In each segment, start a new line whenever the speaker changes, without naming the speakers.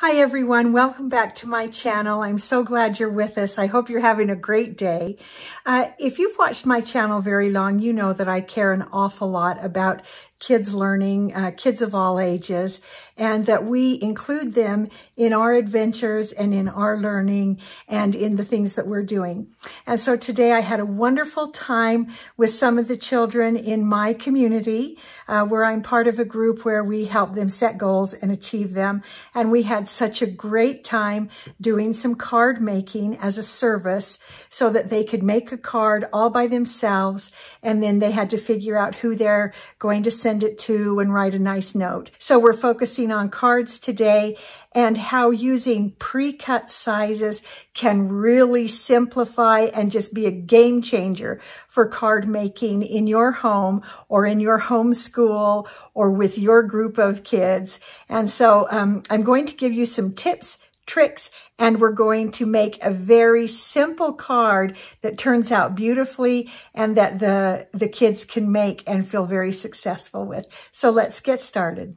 Hi everyone, welcome back to my channel. I'm so glad you're with us. I hope you're having a great day. Uh, if you've watched my channel very long, you know that I care an awful lot about kids learning, uh, kids of all ages, and that we include them in our adventures and in our learning and in the things that we're doing. And so today I had a wonderful time with some of the children in my community, uh, where I'm part of a group where we help them set goals and achieve them. And we had such a great time doing some card making as a service so that they could make a card all by themselves. And then they had to figure out who they're going to send it to and write a nice note. So we're focusing on cards today and how using pre-cut sizes can really simplify and just be a game changer for card making in your home or in your home school or with your group of kids. And so um, I'm going to give you some tips tricks and we're going to make a very simple card that turns out beautifully and that the, the kids can make and feel very successful with. So let's get started.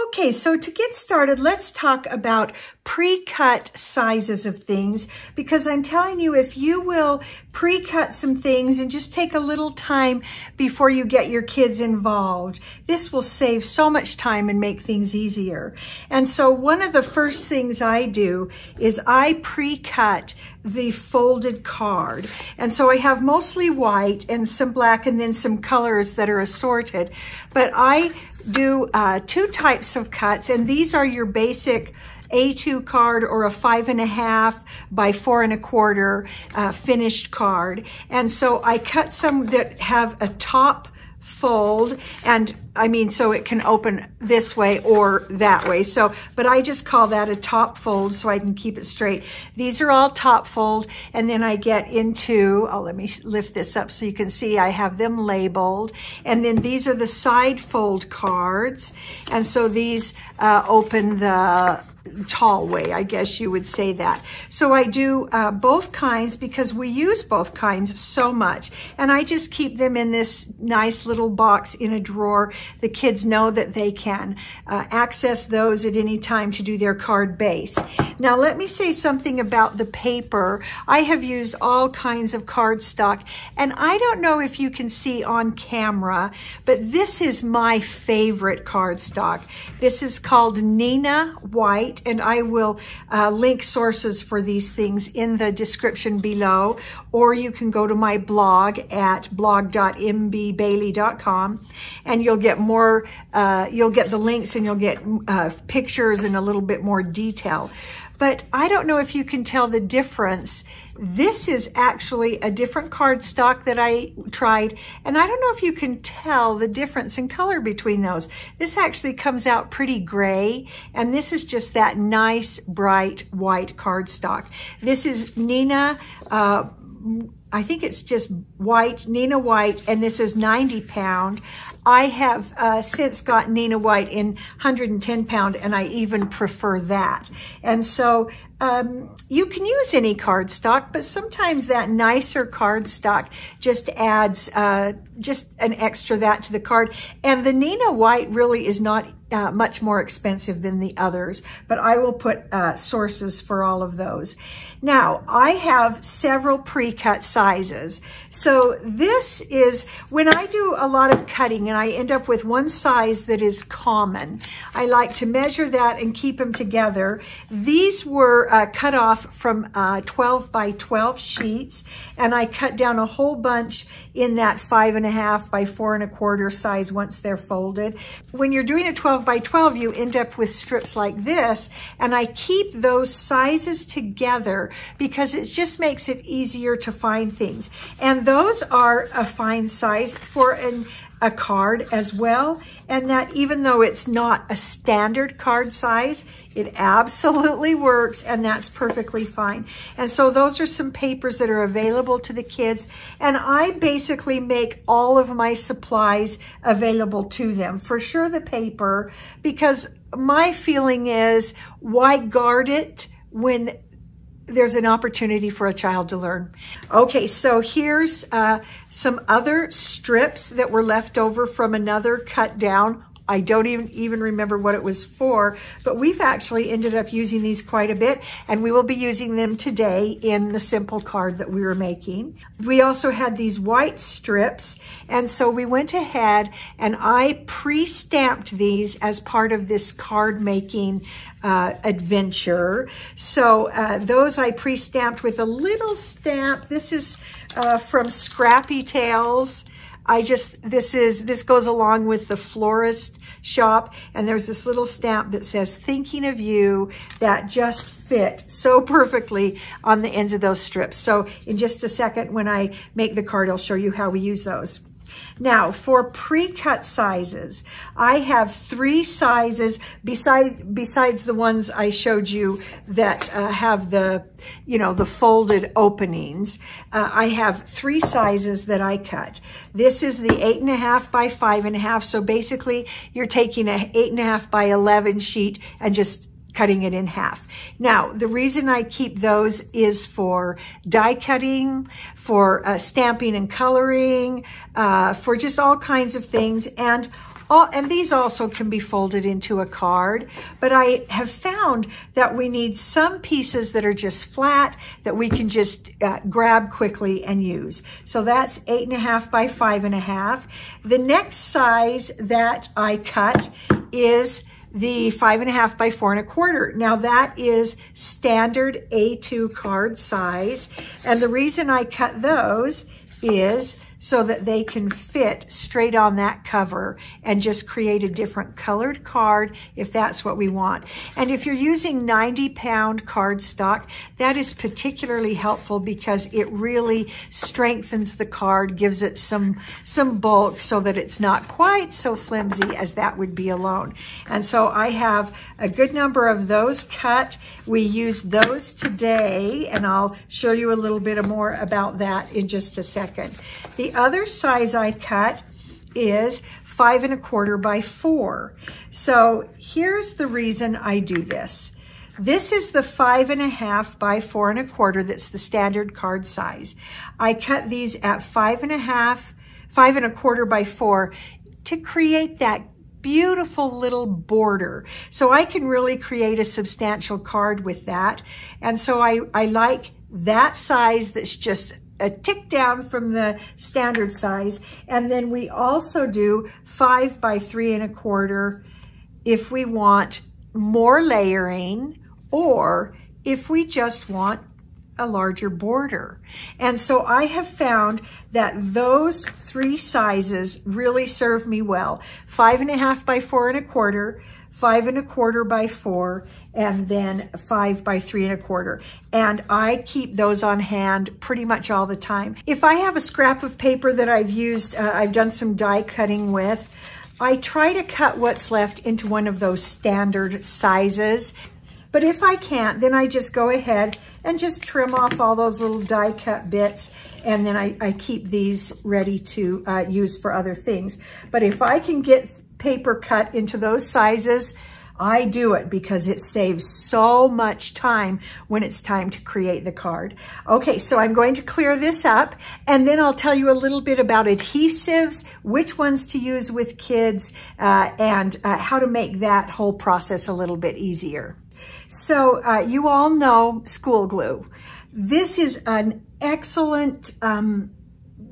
Okay, so to get started, let's talk about pre-cut sizes of things because I'm telling you, if you will pre-cut some things and just take a little time before you get your kids involved, this will save so much time and make things easier. And so one of the first things I do is I pre-cut the folded card. And so I have mostly white and some black and then some colors that are assorted. But I do uh, two types of cuts, and these are your basic a2 card or a five and a half by four and a quarter uh, finished card. And so I cut some that have a top fold and I mean so it can open this way or that way. So but I just call that a top fold so I can keep it straight. These are all top fold and then I get into oh let me lift this up so you can see I have them labeled. And then these are the side fold cards and so these uh, open the tall way, I guess you would say that. So I do uh, both kinds because we use both kinds so much. And I just keep them in this nice little box in a drawer. The kids know that they can uh, access those at any time to do their card base. Now let me say something about the paper. I have used all kinds of cardstock and I don't know if you can see on camera, but this is my favorite cardstock. This is called Neenah White and I will uh, link sources for these things in the description below, or you can go to my blog at blog.mbbailey.com and you'll get more, uh, you'll get the links and you'll get uh, pictures and a little bit more detail. But I don't know if you can tell the difference this is actually a different cardstock that I tried, and I don't know if you can tell the difference in color between those. This actually comes out pretty gray, and this is just that nice, bright white cardstock. This is Neenah, uh, I think it's just white, Neenah White, and this is 90 pound. I have uh, since got Neenah White in 110 pound, and I even prefer that. And so um, you can use any cardstock, but sometimes that nicer cardstock just adds uh, just an extra that to the card. And the Neenah White really is not uh, much more expensive than the others, but I will put uh, sources for all of those. Now, I have several pre-cut sizes. So this is, when I do a lot of cutting and I end up with one size that is common, I like to measure that and keep them together. These were uh, cut off from uh, 12 by 12 sheets, and I cut down a whole bunch in that five and a half by four and a quarter size once they're folded. When you're doing a 12 by 12, you end up with strips like this, and I keep those sizes together because it just makes it easier to find things. And those are a fine size for an, a card as well. And that even though it's not a standard card size, it absolutely works and that's perfectly fine. And so those are some papers that are available to the kids. And I basically make all of my supplies available to them. For sure the paper, because my feeling is why guard it when there's an opportunity for a child to learn. Okay, so here's uh, some other strips that were left over from another cut down I don't even, even remember what it was for, but we've actually ended up using these quite a bit and we will be using them today in the simple card that we were making. We also had these white strips and so we went ahead and I pre-stamped these as part of this card making uh, adventure. So uh, those I pre-stamped with a little stamp. This is uh, from Scrappy Tails. I just, this is, this goes along with the florist shop. And there's this little stamp that says, thinking of you that just fit so perfectly on the ends of those strips. So in just a second, when I make the card, I'll show you how we use those. Now, for pre-cut sizes, I have three sizes beside, besides the ones I showed you that uh, have the, you know, the folded openings. Uh, I have three sizes that I cut. This is the eight and a half by five and a half. So basically, you're taking a eight and a half by 11 sheet and just cutting it in half. Now, the reason I keep those is for die cutting, for uh, stamping and coloring, uh, for just all kinds of things. And all, and these also can be folded into a card, but I have found that we need some pieces that are just flat that we can just uh, grab quickly and use. So that's eight and a half by five and a half. The next size that I cut is the five and a half by four and a quarter. Now that is standard A2 card size. And the reason I cut those is so that they can fit straight on that cover and just create a different colored card if that's what we want. And if you're using 90 pound cardstock, that is particularly helpful because it really strengthens the card, gives it some, some bulk so that it's not quite so flimsy as that would be alone. And so I have a good number of those cut. We used those today and I'll show you a little bit more about that in just a second. The the other size I cut is five and a quarter by four. So here's the reason I do this. This is the five and a half by four and a quarter that's the standard card size. I cut these at five and a half, five and a quarter by four to create that beautiful little border. So I can really create a substantial card with that. And so I, I like that size that's just a tick down from the standard size. And then we also do five by three and a quarter if we want more layering or if we just want a larger border. And so I have found that those three sizes really serve me well. Five and a half by four and a quarter, five and a quarter by four, and then five by three and a quarter. And I keep those on hand pretty much all the time. If I have a scrap of paper that I've used, uh, I've done some die cutting with, I try to cut what's left into one of those standard sizes. But if I can't, then I just go ahead and just trim off all those little die cut bits and then I, I keep these ready to uh, use for other things. But if I can get paper cut into those sizes, I do it because it saves so much time when it's time to create the card. Okay, so I'm going to clear this up and then I'll tell you a little bit about adhesives, which ones to use with kids, uh, and uh, how to make that whole process a little bit easier. So uh, you all know school glue. This is an excellent um,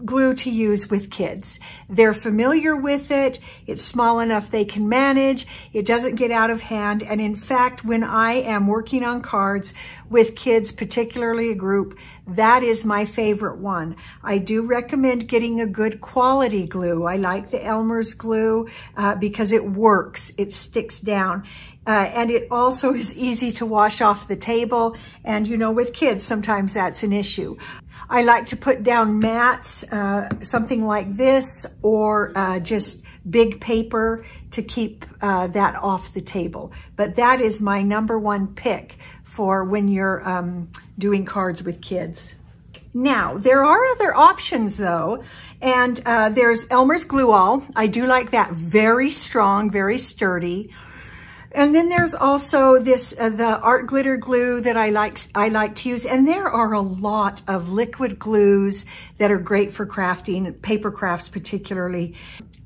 glue to use with kids. They're familiar with it. It's small enough they can manage. It doesn't get out of hand. And in fact, when I am working on cards with kids, particularly a group, that is my favorite one. I do recommend getting a good quality glue. I like the Elmer's glue uh, because it works. It sticks down. Uh, and it also is easy to wash off the table. And you know, with kids, sometimes that's an issue. I like to put down mats, uh, something like this, or uh, just big paper to keep uh, that off the table. But that is my number one pick for when you're um, doing cards with kids. Now, there are other options though, and uh, there's Elmer's Glue All. I do like that, very strong, very sturdy. And then there's also this, uh, the art glitter glue that I like, I like to use. And there are a lot of liquid glues that are great for crafting, paper crafts particularly.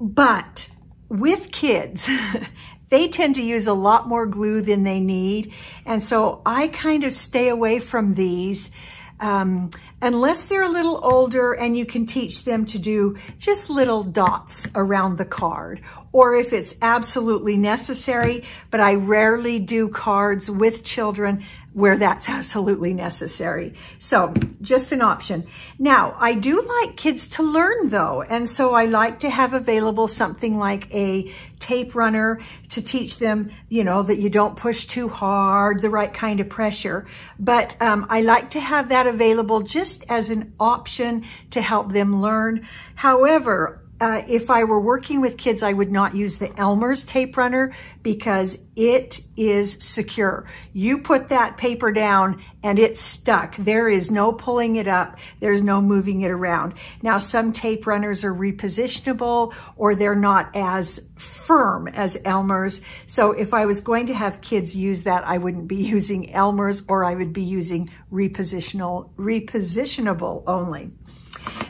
But with kids, they tend to use a lot more glue than they need. And so I kind of stay away from these um, unless they're a little older and you can teach them to do just little dots around the card or if it's absolutely necessary, but I rarely do cards with children where that's absolutely necessary. So just an option. Now, I do like kids to learn though, and so I like to have available something like a tape runner to teach them, you know, that you don't push too hard, the right kind of pressure. But um, I like to have that available just as an option to help them learn. However, uh, if I were working with kids, I would not use the Elmer's tape runner because it is secure. You put that paper down and it's stuck. There is no pulling it up. There's no moving it around. Now, some tape runners are repositionable or they're not as firm as Elmer's. So if I was going to have kids use that, I wouldn't be using Elmer's or I would be using repositional, repositionable only.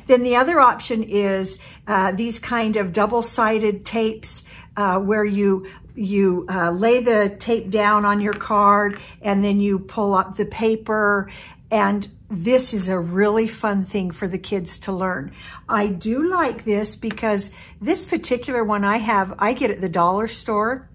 Then the other option is uh, these kind of double-sided tapes uh, where you you uh, lay the tape down on your card and then you pull up the paper and this is a really fun thing for the kids to learn. I do like this because this particular one I have, I get at the dollar store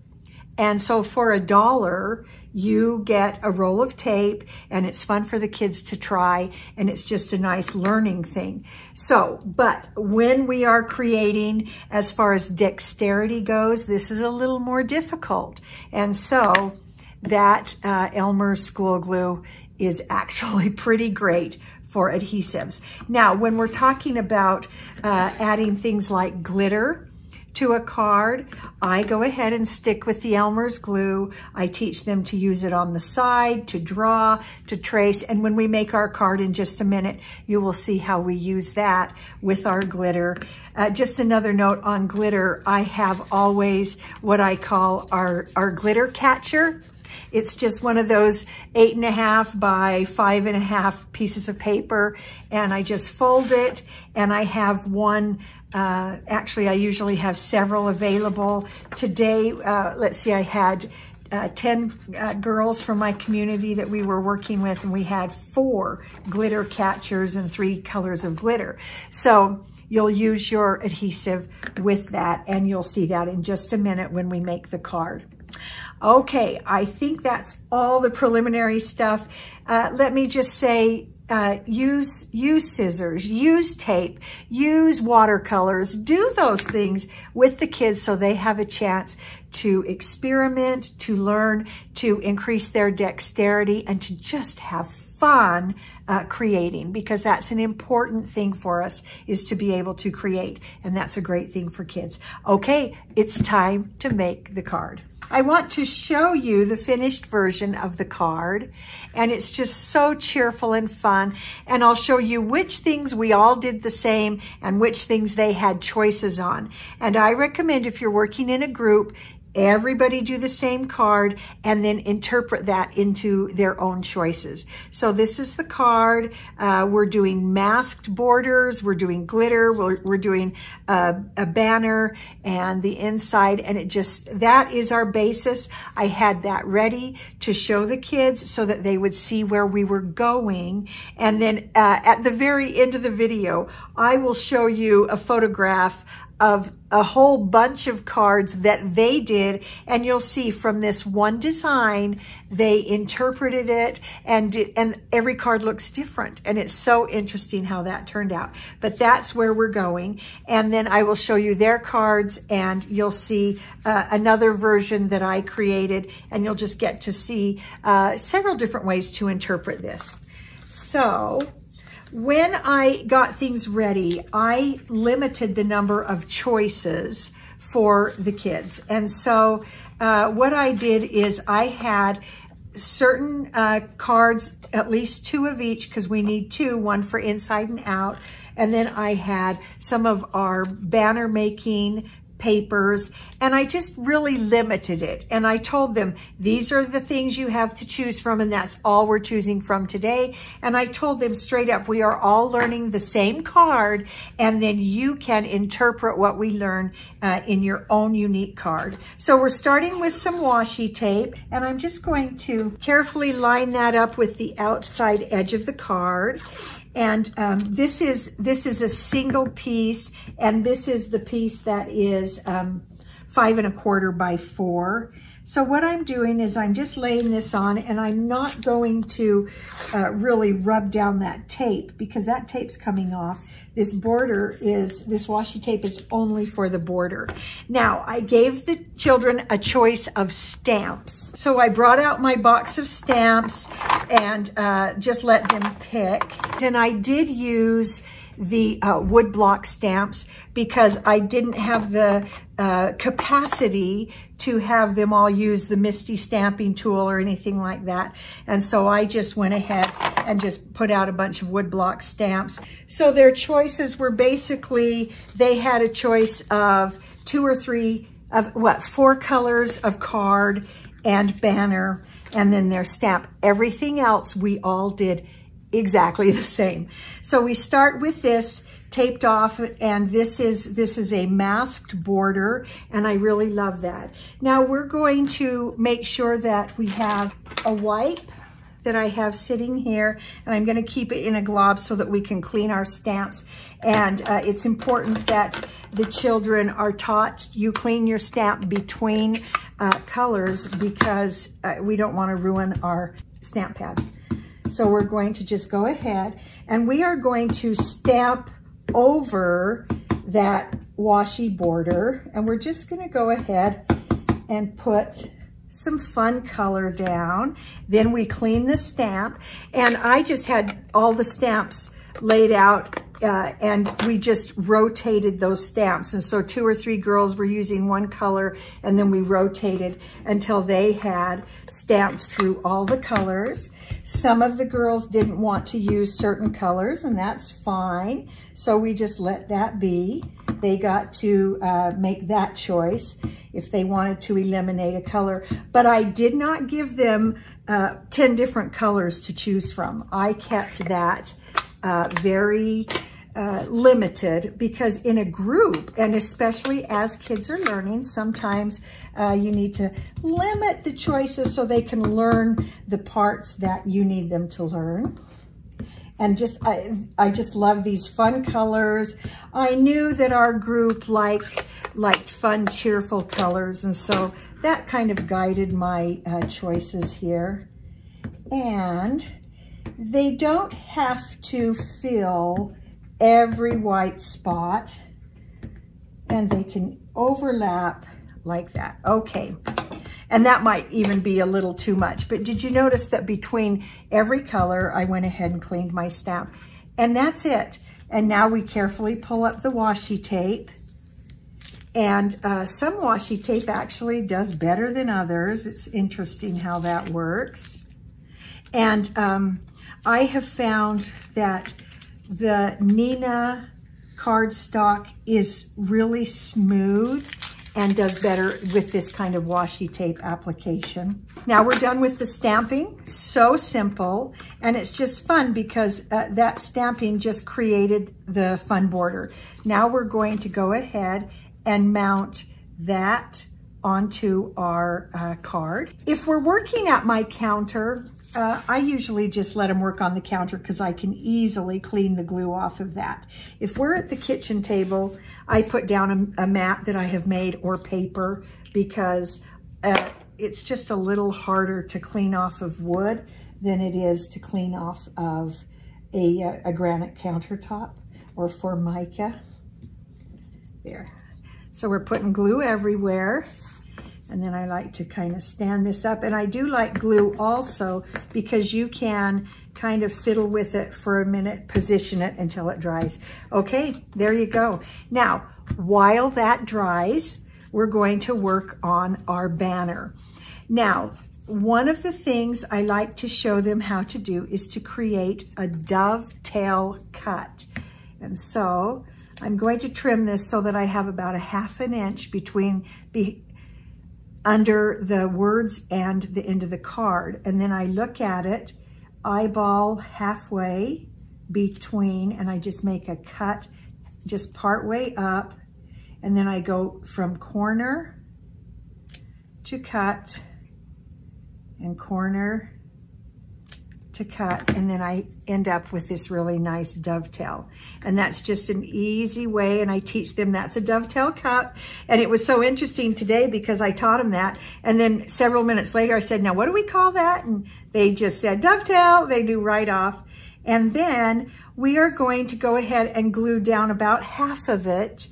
and so for a dollar, you get a roll of tape and it's fun for the kids to try and it's just a nice learning thing. So, but when we are creating, as far as dexterity goes, this is a little more difficult. And so that uh, Elmer School Glue is actually pretty great for adhesives. Now, when we're talking about uh, adding things like glitter, to a card, I go ahead and stick with the Elmer's glue. I teach them to use it on the side, to draw, to trace. And when we make our card in just a minute, you will see how we use that with our glitter. Uh, just another note on glitter, I have always what I call our, our glitter catcher. It's just one of those eight and a half by five and a half pieces of paper. And I just fold it and I have one uh, actually, I usually have several available. Today, uh, let's see, I had uh, 10 uh, girls from my community that we were working with, and we had four glitter catchers and three colors of glitter. So you'll use your adhesive with that, and you'll see that in just a minute when we make the card. Okay, I think that's all the preliminary stuff. Uh, let me just say uh, use, use scissors, use tape, use watercolors, do those things with the kids so they have a chance to experiment, to learn, to increase their dexterity, and to just have fun uh, creating because that's an important thing for us is to be able to create. And that's a great thing for kids. Okay, it's time to make the card. I want to show you the finished version of the card and it's just so cheerful and fun and I'll show you which things we all did the same and which things they had choices on. And I recommend if you're working in a group, everybody do the same card and then interpret that into their own choices. So this is the card. Uh, we're doing masked borders. We're doing glitter. We're, we're doing a, a banner and the inside. And it just, that is our basis. I had that ready to show the kids so that they would see where we were going. And then uh, at the very end of the video, I will show you a photograph of a whole bunch of cards that they did. And you'll see from this one design, they interpreted it and, and every card looks different. And it's so interesting how that turned out. But that's where we're going. And then I will show you their cards and you'll see uh, another version that I created and you'll just get to see uh, several different ways to interpret this. So when I got things ready, I limited the number of choices for the kids. And so uh, what I did is I had certain uh, cards, at least two of each, because we need two, one for inside and out. And then I had some of our banner making papers and I just really limited it. And I told them, these are the things you have to choose from and that's all we're choosing from today. And I told them straight up, we are all learning the same card and then you can interpret what we learn uh, in your own unique card. So we're starting with some washi tape and I'm just going to carefully line that up with the outside edge of the card. And um, this is this is a single piece, and this is the piece that is um, five and a quarter by four. So what I'm doing is I'm just laying this on and I'm not going to uh, really rub down that tape because that tape's coming off. This border is, this washi tape is only for the border. Now, I gave the children a choice of stamps. So I brought out my box of stamps and uh, just let them pick. And I did use the uh, wood block stamps because I didn't have the uh, capacity to have them all use the MISTI stamping tool or anything like that. And so I just went ahead and just put out a bunch of woodblock stamps. So their choices were basically, they had a choice of two or three of what, four colors of card and banner and then their stamp. Everything else we all did exactly the same. So we start with this taped off and this is this is a masked border and I really love that. Now we're going to make sure that we have a wipe that I have sitting here and I'm going to keep it in a glob so that we can clean our stamps and uh, it's important that the children are taught you clean your stamp between uh, colors because uh, we don't want to ruin our stamp pads. So we're going to just go ahead and we are going to stamp over that washi border and we're just gonna go ahead and put some fun color down. Then we clean the stamp and I just had all the stamps laid out uh, and we just rotated those stamps. And so two or three girls were using one color and then we rotated until they had stamped through all the colors. Some of the girls didn't want to use certain colors and that's fine. So we just let that be. They got to uh, make that choice if they wanted to eliminate a color. But I did not give them uh, 10 different colors to choose from. I kept that uh, very uh, limited because in a group, and especially as kids are learning, sometimes uh, you need to limit the choices so they can learn the parts that you need them to learn. And just, I, I just love these fun colors. I knew that our group liked, liked fun, cheerful colors. And so that kind of guided my uh, choices here. And they don't have to fill every white spot and they can overlap like that. Okay. And that might even be a little too much. But did you notice that between every color, I went ahead and cleaned my stamp. And that's it. And now we carefully pull up the washi tape. And uh, some washi tape actually does better than others. It's interesting how that works. And um, I have found that the Neenah cardstock is really smooth and does better with this kind of washi tape application. Now we're done with the stamping, so simple, and it's just fun because uh, that stamping just created the fun border. Now we're going to go ahead and mount that onto our uh, card. If we're working at my counter, uh, I usually just let them work on the counter because I can easily clean the glue off of that. If we're at the kitchen table, I put down a, a mat that I have made or paper because uh, it's just a little harder to clean off of wood than it is to clean off of a, uh, a granite countertop or formica. There. So we're putting glue everywhere. And then I like to kind of stand this up. And I do like glue also because you can kind of fiddle with it for a minute, position it until it dries. Okay, there you go. Now, while that dries, we're going to work on our banner. Now, one of the things I like to show them how to do is to create a dovetail cut. And so I'm going to trim this so that I have about a half an inch between be, under the words and the end of the card. And then I look at it, eyeball halfway between, and I just make a cut just part way up. And then I go from corner to cut and corner to cut and then I end up with this really nice dovetail. And that's just an easy way and I teach them that's a dovetail cut. And it was so interesting today because I taught them that. And then several minutes later I said, now what do we call that? And they just said dovetail, they do right off. And then we are going to go ahead and glue down about half of it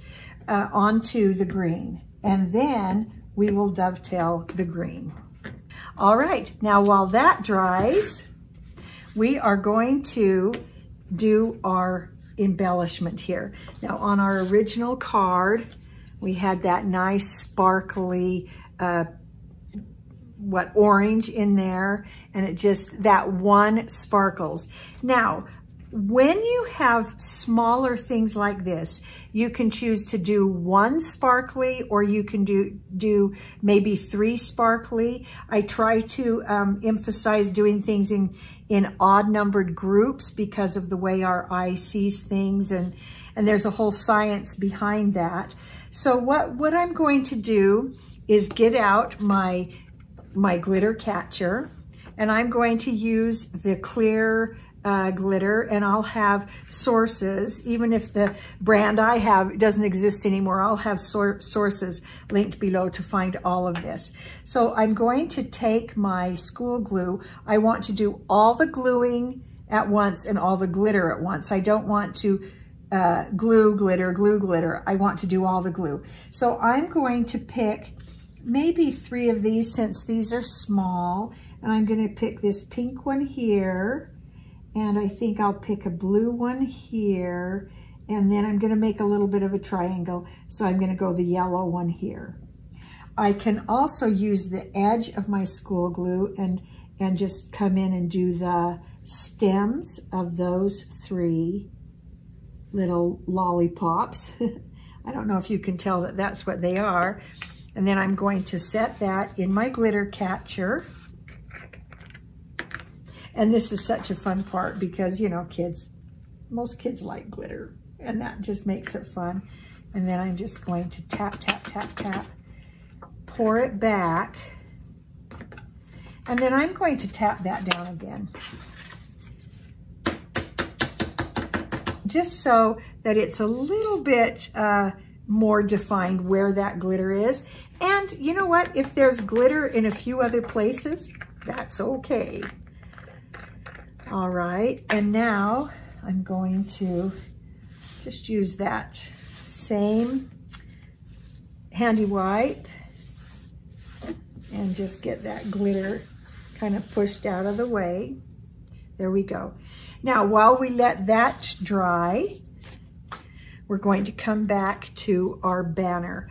uh, onto the green. And then we will dovetail the green. All right, now while that dries, we are going to do our embellishment here. Now on our original card, we had that nice sparkly, uh, what, orange in there, and it just, that one sparkles. Now, when you have smaller things like this, you can choose to do one sparkly or you can do, do maybe three sparkly. I try to um, emphasize doing things in, in odd numbered groups because of the way our eye sees things and, and there's a whole science behind that. So what, what I'm going to do is get out my, my glitter catcher and I'm going to use the clear uh, glitter and I'll have sources, even if the brand I have doesn't exist anymore, I'll have sor sources linked below to find all of this. So I'm going to take my school glue. I want to do all the gluing at once and all the glitter at once. I don't want to uh, glue, glitter, glue, glitter. I want to do all the glue. So I'm going to pick maybe three of these since these are small. And I'm gonna pick this pink one here and I think I'll pick a blue one here. And then I'm gonna make a little bit of a triangle. So I'm gonna go the yellow one here. I can also use the edge of my school glue and, and just come in and do the stems of those three little lollipops. I don't know if you can tell that that's what they are. And then I'm going to set that in my glitter catcher. And this is such a fun part because, you know, kids, most kids like glitter and that just makes it fun. And then I'm just going to tap, tap, tap, tap, pour it back. And then I'm going to tap that down again. Just so that it's a little bit uh, more defined where that glitter is. And you know what? If there's glitter in a few other places, that's okay. All right, and now I'm going to just use that same handy wipe and just get that glitter kind of pushed out of the way. There we go. Now, while we let that dry, we're going to come back to our banner.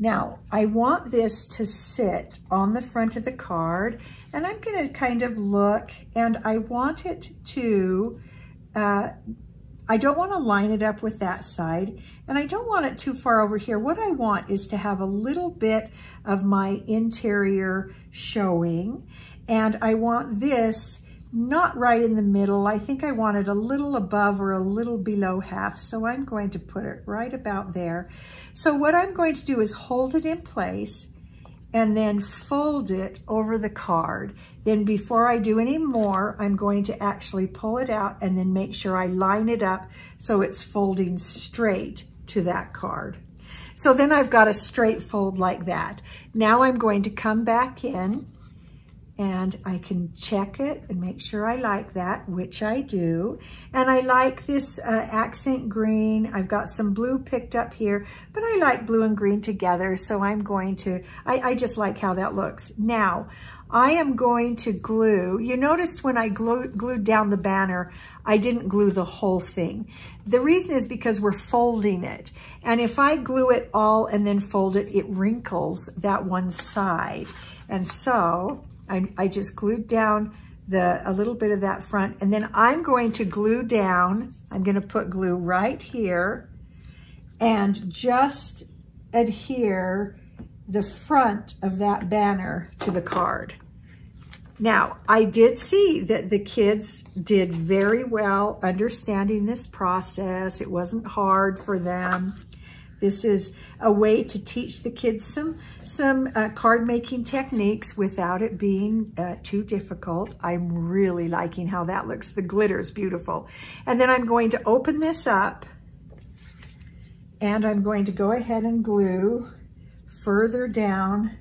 Now, I want this to sit on the front of the card, and I'm gonna kind of look, and I want it to, uh, I don't wanna line it up with that side, and I don't want it too far over here. What I want is to have a little bit of my interior showing, and I want this not right in the middle. I think I want it a little above or a little below half, so I'm going to put it right about there. So what I'm going to do is hold it in place and then fold it over the card. Then before I do any more, I'm going to actually pull it out and then make sure I line it up so it's folding straight to that card. So then I've got a straight fold like that. Now I'm going to come back in and I can check it and make sure I like that, which I do. And I like this uh, accent green. I've got some blue picked up here, but I like blue and green together, so I'm going to, I, I just like how that looks. Now, I am going to glue, you noticed when I glue, glued down the banner, I didn't glue the whole thing. The reason is because we're folding it. And if I glue it all and then fold it, it wrinkles that one side. And so I, I just glued down the a little bit of that front and then I'm going to glue down, I'm gonna put glue right here and just adhere the front of that banner to the card. Now, I did see that the kids did very well understanding this process. It wasn't hard for them. This is a way to teach the kids some, some uh, card making techniques without it being uh, too difficult. I'm really liking how that looks. The glitter is beautiful. And then I'm going to open this up and I'm going to go ahead and glue further down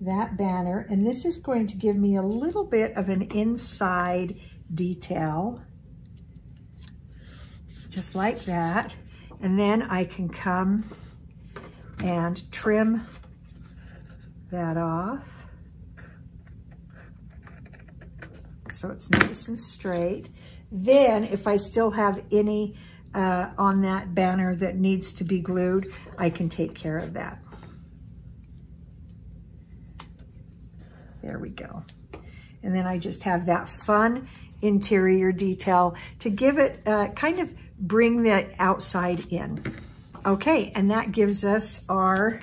that banner. And this is going to give me a little bit of an inside detail, just like that. And then I can come and trim that off. So it's nice and straight. Then if I still have any uh, on that banner that needs to be glued, I can take care of that. There we go. And then I just have that fun interior detail to give it, uh, kind of bring the outside in. Okay, and that gives us our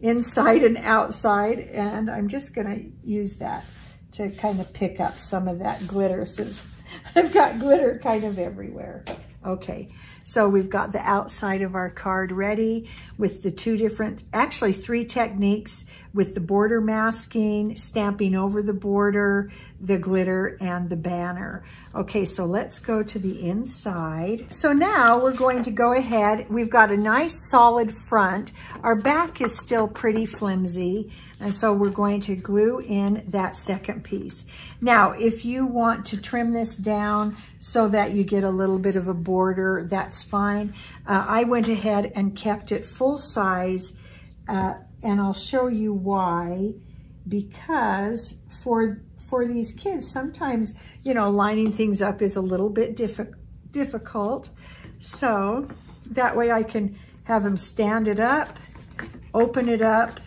inside and outside, and I'm just gonna use that to kind of pick up some of that glitter since I've got glitter kind of everywhere. Okay, so we've got the outside of our card ready with the two different, actually three techniques with the border masking, stamping over the border, the glitter, and the banner. Okay, so let's go to the inside. So now we're going to go ahead. We've got a nice solid front. Our back is still pretty flimsy. And so we're going to glue in that second piece. Now, if you want to trim this down so that you get a little bit of a border, that's fine. Uh, I went ahead and kept it full size, uh, and I'll show you why. Because for, for these kids, sometimes, you know, lining things up is a little bit diffi difficult. So that way I can have them stand it up, open it up,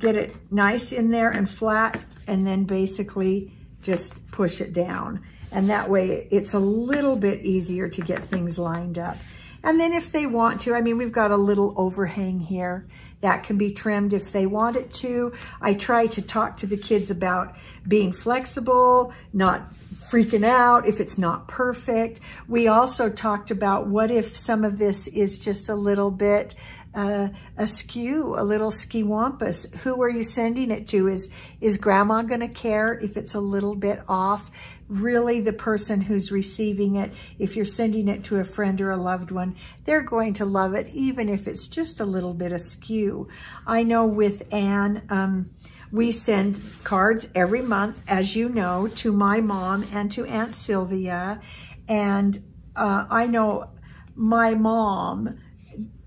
get it nice in there and flat, and then basically just push it down. And that way it's a little bit easier to get things lined up. And then if they want to, I mean, we've got a little overhang here that can be trimmed if they want it to. I try to talk to the kids about being flexible, not freaking out if it's not perfect. We also talked about what if some of this is just a little bit uh, askew, a little skiwampus. Who are you sending it to? Is, is grandma going to care if it's a little bit off? Really the person who's receiving it, if you're sending it to a friend or a loved one, they're going to love it, even if it's just a little bit askew. I know with Anne, um, we send cards every month, as you know, to my mom and to Aunt Sylvia. And uh, I know my mom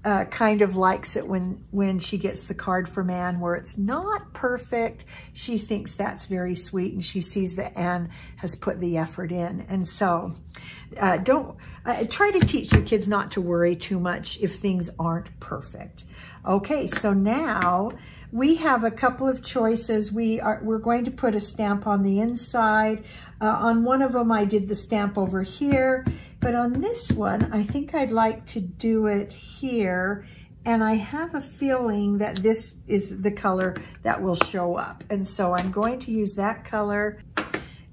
uh, kind of likes it when, when she gets the card from Anne where it's not perfect. She thinks that's very sweet and she sees that Anne has put the effort in. And so uh, don't, uh, try to teach your kids not to worry too much if things aren't perfect. Okay, so now we have a couple of choices. We are, we're going to put a stamp on the inside. Uh, on one of them, I did the stamp over here, but on this one, I think I'd like to do it here. And I have a feeling that this is the color that will show up. And so I'm going to use that color.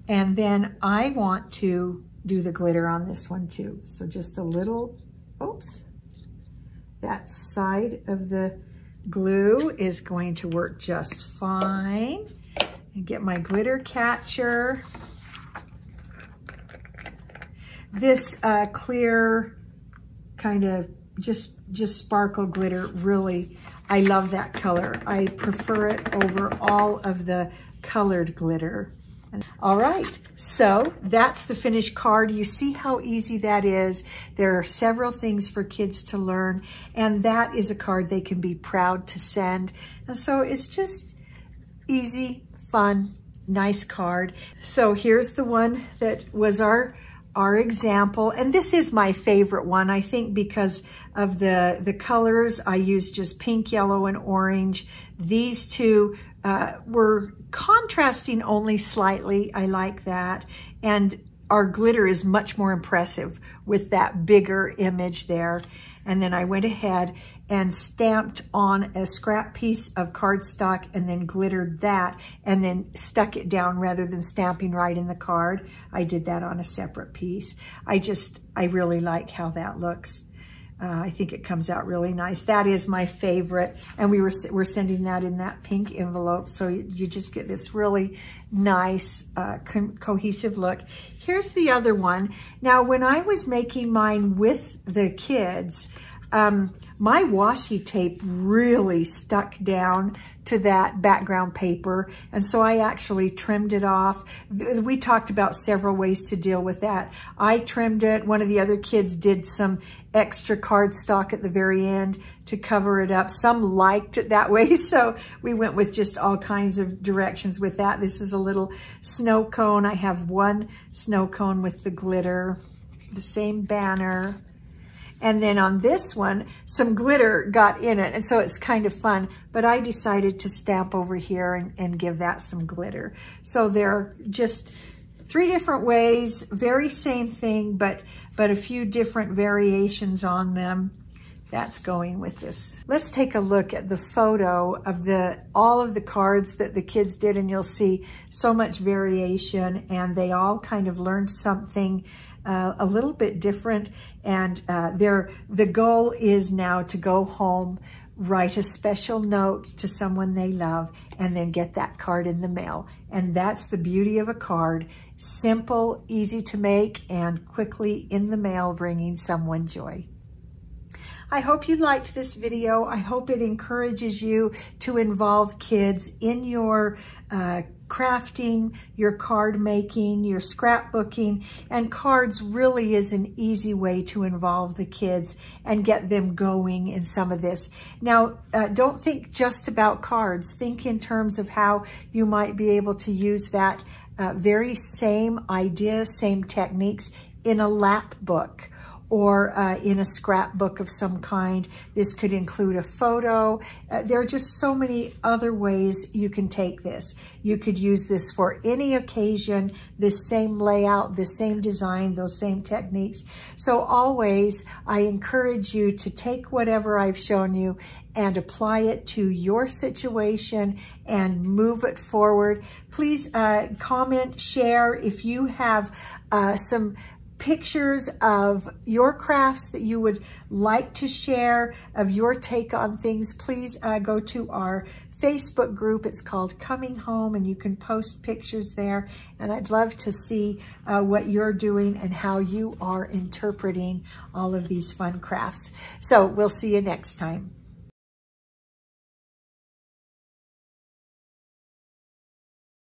And then I want to do the glitter on this one too. So just a little, oops, that side of the glue is going to work just fine. And get my glitter catcher. This uh, clear kind of just, just sparkle glitter, really, I love that color. I prefer it over all of the colored glitter. All right, so that's the finished card. You see how easy that is. There are several things for kids to learn, and that is a card they can be proud to send. And so it's just easy, fun, nice card. So here's the one that was our our example, and this is my favorite one, I think because of the, the colors. I used just pink, yellow, and orange. These two uh, were contrasting only slightly. I like that. And our glitter is much more impressive with that bigger image there. And then I went ahead and stamped on a scrap piece of cardstock and then glittered that and then stuck it down rather than stamping right in the card. I did that on a separate piece. I just, I really like how that looks. Uh, I think it comes out really nice. That is my favorite. And we were, we're sending that in that pink envelope. So you, you just get this really nice uh, co cohesive look. Here's the other one. Now, when I was making mine with the kids, um, my washi tape really stuck down to that background paper. And so I actually trimmed it off. We talked about several ways to deal with that. I trimmed it. One of the other kids did some extra cardstock at the very end to cover it up. Some liked it that way, so we went with just all kinds of directions with that. This is a little snow cone. I have one snow cone with the glitter, the same banner. And then on this one, some glitter got in it. And so it's kind of fun. But I decided to stamp over here and, and give that some glitter. So there are just three different ways, very same thing, but, but a few different variations on them. That's going with this. Let's take a look at the photo of the all of the cards that the kids did and you'll see so much variation and they all kind of learned something uh, a little bit different. And uh, the goal is now to go home, write a special note to someone they love, and then get that card in the mail. And that's the beauty of a card. Simple, easy to make, and quickly in the mail, bringing someone joy. I hope you liked this video. I hope it encourages you to involve kids in your uh, crafting, your card making, your scrapbooking, and cards really is an easy way to involve the kids and get them going in some of this. Now, uh, don't think just about cards. Think in terms of how you might be able to use that uh, very same idea, same techniques in a lap book or uh, in a scrapbook of some kind. This could include a photo. Uh, there are just so many other ways you can take this. You could use this for any occasion, this same layout, the same design, those same techniques. So always, I encourage you to take whatever I've shown you and apply it to your situation and move it forward. Please uh, comment, share if you have uh, some pictures of your crafts that you would like to share, of your take on things, please uh, go to our Facebook group. It's called Coming Home, and you can post pictures there. And I'd love to see uh, what you're doing and how you are interpreting all of these fun crafts. So we'll see you next time.